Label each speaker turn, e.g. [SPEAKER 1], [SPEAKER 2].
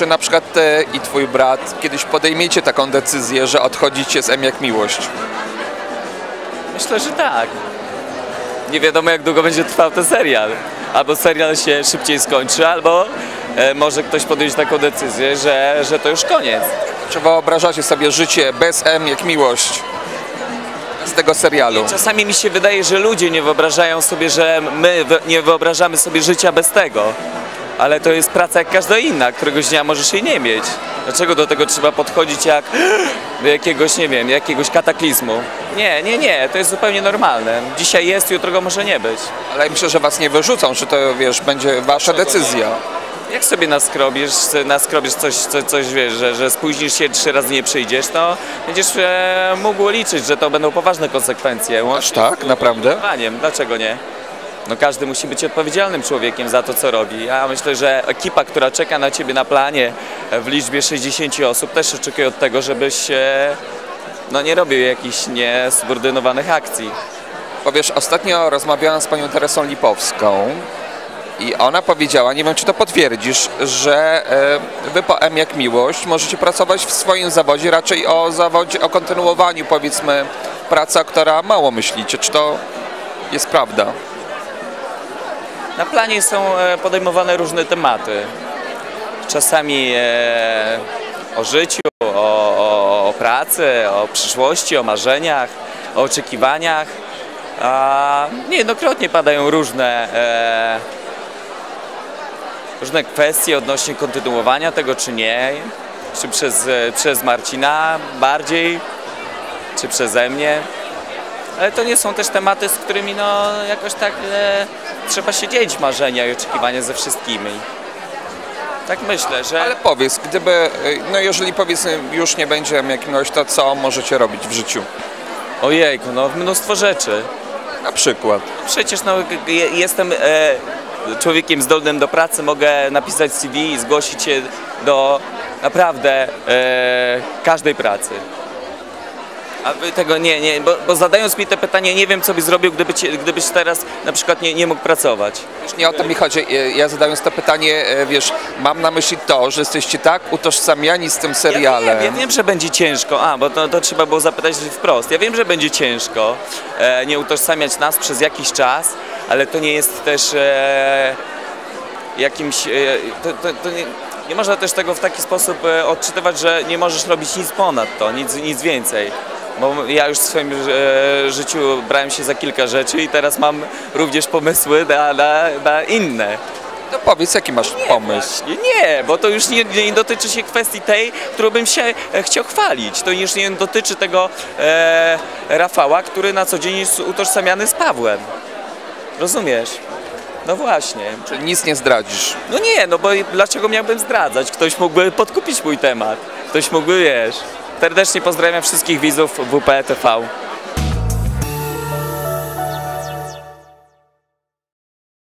[SPEAKER 1] Czy na przykład ty i twój brat kiedyś podejmiecie taką decyzję, że odchodzicie z M jak miłość?
[SPEAKER 2] Myślę, że tak. Nie wiadomo jak długo będzie trwał ten serial. Albo serial się szybciej skończy, albo e, może ktoś podjąć taką decyzję, że, że to już koniec.
[SPEAKER 1] Czy wyobrażacie sobie życie bez M jak miłość? Z tego serialu.
[SPEAKER 2] Czasami mi się wydaje, że ludzie nie wyobrażają sobie, że my nie wyobrażamy sobie życia bez tego. Ale to jest praca jak każda inna, któregoś dnia możesz jej nie mieć. Dlaczego do tego trzeba podchodzić jak do jakiegoś, nie wiem, jakiegoś kataklizmu? Nie, nie, nie, to jest zupełnie normalne. Dzisiaj jest, jutro go może nie być.
[SPEAKER 1] Ale myślę, że was nie wyrzucą, że to wiesz, będzie wasza decyzja.
[SPEAKER 2] Jak sobie naskrobisz, naskrobisz coś, coś, coś wiesz, że, że spóźnisz się, trzy razy nie przyjdziesz, to będziesz e, mógł liczyć, że to będą poważne konsekwencje.
[SPEAKER 1] Aż tak, naprawdę?
[SPEAKER 2] Dlaczego nie? No każdy musi być odpowiedzialnym człowiekiem za to, co robi. Ja myślę, że ekipa, która czeka na ciebie na planie w liczbie 60 osób, też oczekuje od tego, żebyś e, no, nie robił jakichś niesubordynowanych akcji.
[SPEAKER 1] Powiesz, ostatnio rozmawiałam z panią Teresą Lipowską i ona powiedziała, nie wiem czy to potwierdzisz, że e, wy po M jak miłość możecie pracować w swoim zawodzie, raczej o zawodzie, o kontynuowaniu powiedzmy praca, która mało myślicie. Czy to jest prawda?
[SPEAKER 2] Na planie są e, podejmowane różne tematy. Czasami e, o życiu, o, o, o pracy, o przyszłości, o marzeniach, o oczekiwaniach. A niejednokrotnie padają różne, e, różne kwestie odnośnie kontynuowania tego czy nie. Czy przez, przez Marcina bardziej, czy przeze mnie. Ale to nie są też tematy, z którymi no jakoś tak e, trzeba się dzielić marzenia i oczekiwania ze wszystkimi. Tak myślę, że
[SPEAKER 1] Ale powiedz, gdyby, e, no jeżeli powiedzmy już nie będzie M jak miłość, to co możecie robić w życiu?
[SPEAKER 2] ojejku, no mnóstwo rzeczy.
[SPEAKER 1] Na przykład.
[SPEAKER 2] Przecież no, g- g- jestem e, człowiekiem zdolnym do pracy, mogę napisać CV i zgłosić się do naprawdę e, każdej pracy. A wy tego nie, nie, bo, bo zadając mi te pytanie, nie wiem co byś zrobił, gdyby cię, gdybyś teraz na przykład nie, nie mógł pracować.
[SPEAKER 1] Wiesz, nie o to mi chodzi. Ja zadając to pytanie, e, wiesz, mam na myśli to, że jesteście tak utożsamiani z tym serialem.
[SPEAKER 2] Ja wiem, ja wiem, że będzie ciężko, a bo to, to trzeba było zapytać wprost. Ja wiem, że będzie ciężko e, nie utożsamiać nas przez jakiś czas, ale to nie jest też e, jakimś. E, to, to, to nie, nie można też tego w taki sposób e, odczytywać, że nie możesz robić nic ponad to, nic, nic więcej. Bo ja już w swoim e, życiu brałem się za kilka rzeczy i teraz mam również pomysły na, na, na inne.
[SPEAKER 1] No powiedz, jaki masz pomysł?
[SPEAKER 2] Nie, nie, bo to już nie, nie dotyczy się kwestii tej, którą bym się e, chciał chwalić. To już nie dotyczy tego e, Rafała, który na co dzień jest utożsamiany z Pawłem. Rozumiesz? No właśnie.
[SPEAKER 1] Czyli nic nie zdradzisz.
[SPEAKER 2] No nie, no bo dlaczego miałbym zdradzać? Ktoś mógłby podkupić mój temat. Ktoś mógłby, wiesz. Serdecznie pozdrawiam wszystkich widzów WP TV.